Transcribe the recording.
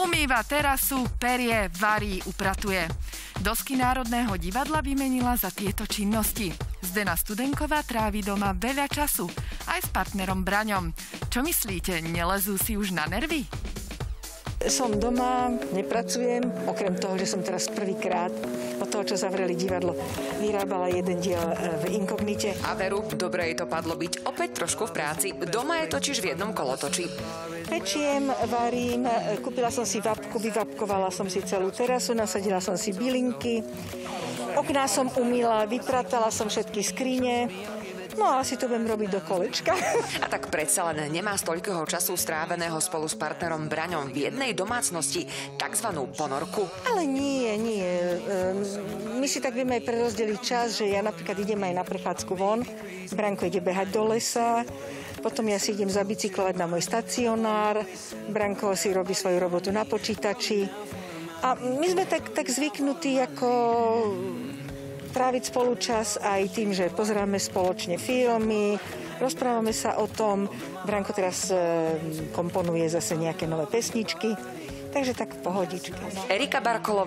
Umýva terasu, perie, varí, upratuje. Dosky Národného divadla vymenila za tieto činnosti. Zdena Studenková trávi doma veľa času, aj s partnerom Braňom. Čo myslíte, nelezú si už na nervy? Som doma, nepracujem, okrem toho, že som teraz prvýkrát od toho, čo zavreli divadlo, vyrábala jeden diel e, v inkognite. A veru, dobre jej to padlo byť opäť trošku v práci. Doma je totiž v jednom kolotoči. Pečiem, varím, e, kúpila som si vapku, vyvapkovala som si celú terasu, nasadila som si bylinky, okná som umýla, vypratala som všetky skrine, No asi to budem robiť do kolečka. A tak predsa len nemá z toľkého času stráveného spolu s partnerom Braňom v jednej domácnosti tzv. ponorku. Ale nie, nie. Ehm, my si tak vieme aj prerozdeliť čas, že ja napríklad idem aj na prechádzku von, Branko ide behať do lesa, potom ja si idem zabicyklovať na môj stacionár, Branko si robí svoju robotu na počítači. A my sme tak, tak zvyknutí ako tráviť spolu čas aj tým, že pozeráme spoločne filmy, rozprávame sa o tom. Branko teraz e, komponuje zase nejaké nové pesničky, takže tak v pohodičke. Erika Barkolová